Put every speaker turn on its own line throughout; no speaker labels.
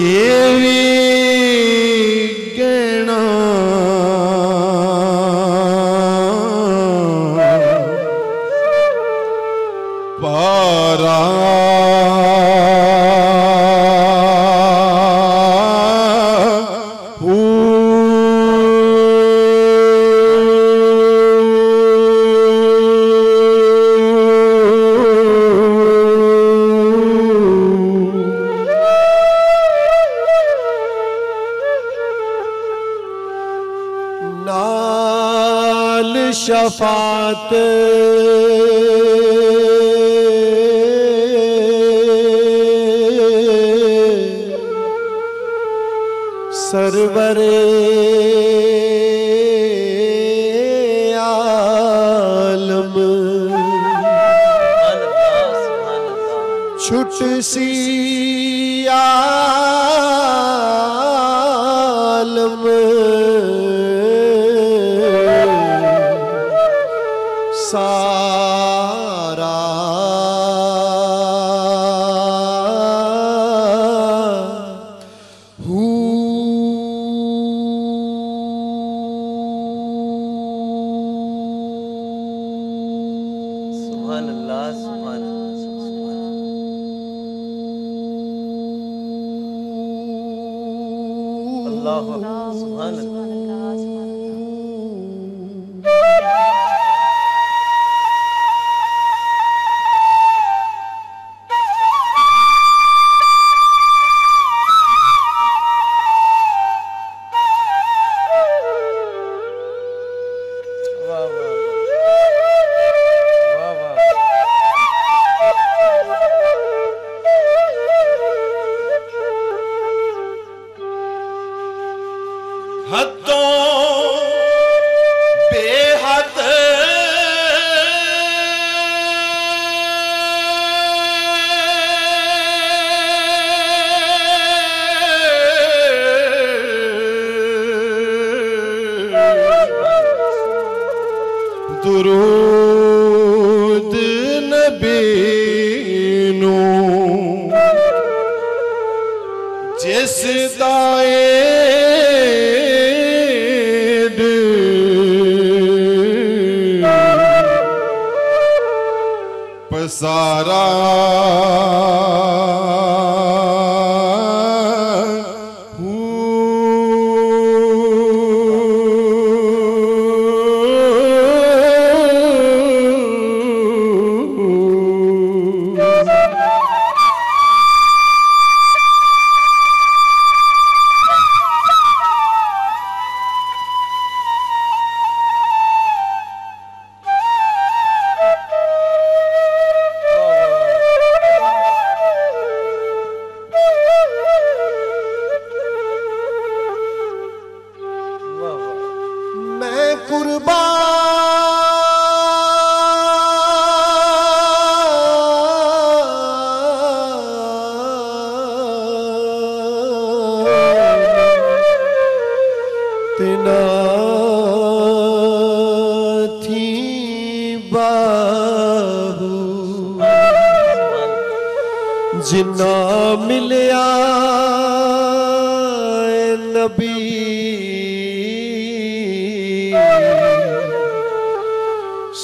Ele
نال شفاعت۔ سرور عالم۔ چھٹ سی saw
ഗുരു
goodbye.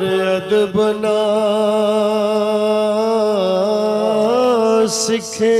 مرد بنا سکھے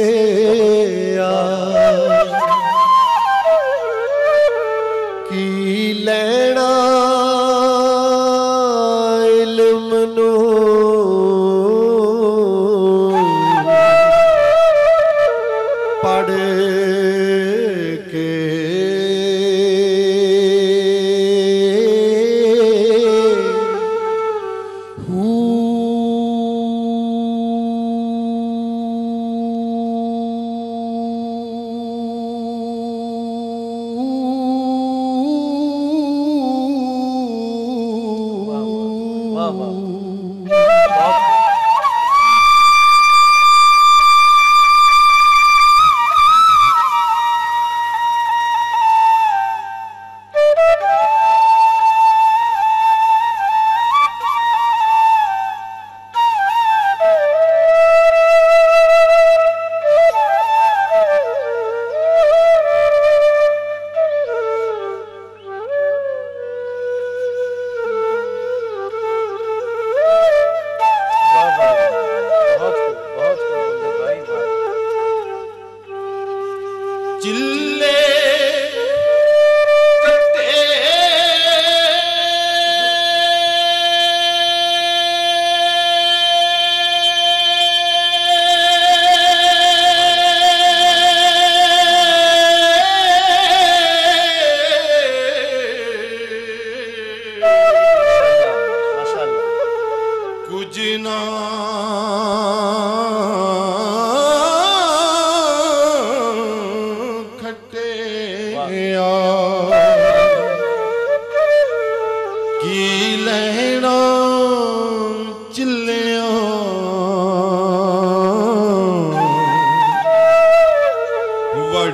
وڑ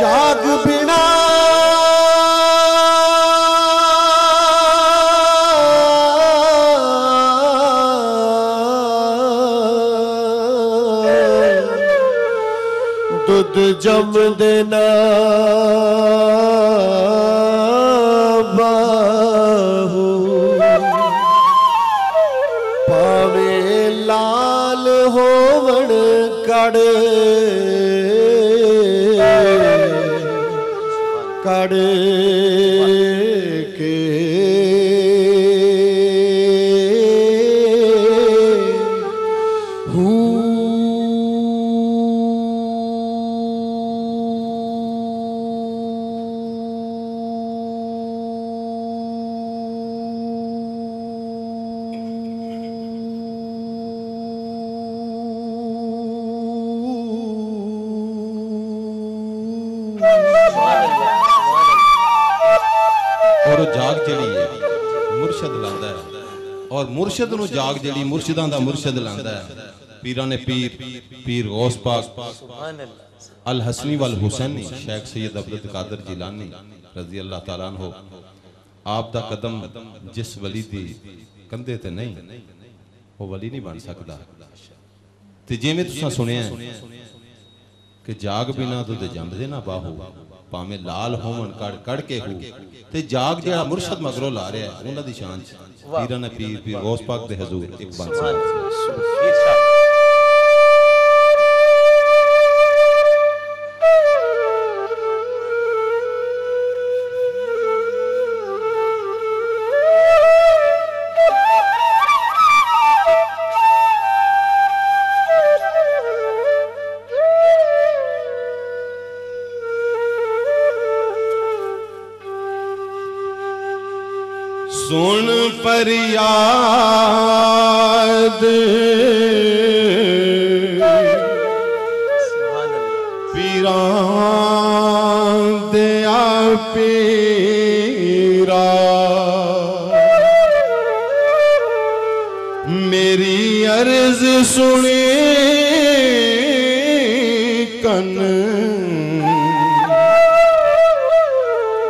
ਜਾਗ ਬਿਨਾ। ਦੁੱਧ ਜੰਮਦੇ ਨਾ। ਬਾਹੂ। ਲਾਲ ਹੋਵਣ ਕੜ کڑ کے
جڑی مرشد لاندا ہے اور مرشد نو جاگ جڑی مرشداں دا مرشد لاندا ہے پیراں پیر پیر غوث پاک الحسنی والحسنی شیخ سید عبد القادر جیلانی رضی اللہ تعالی عنہ آپ دا قدم جس ولی دی کندھے تے نہیں وہ ولی نہیں بن سکدا تے جویں تساں سنیا کہ جاگ بنا تو تے جند دے نہ باہو پام لال ہوگ جہ مرشد مگروں لا رہے ان شان پیس پاک فریاد پیران دیا پیرا۔ میری عرض سنے کن۔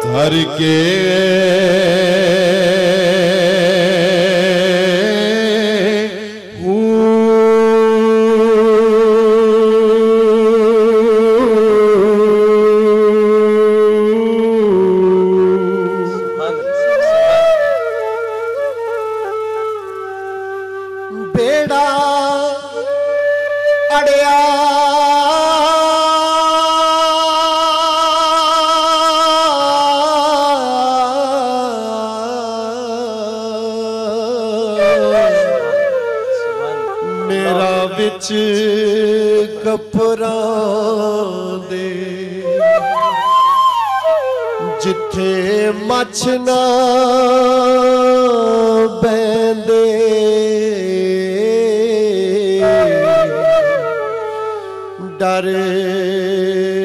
دھر کے
جتھے مچھنا بیندے۔ ڈرے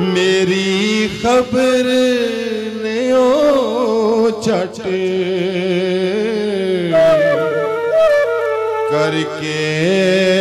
میری خبر نے او چٹ کر کے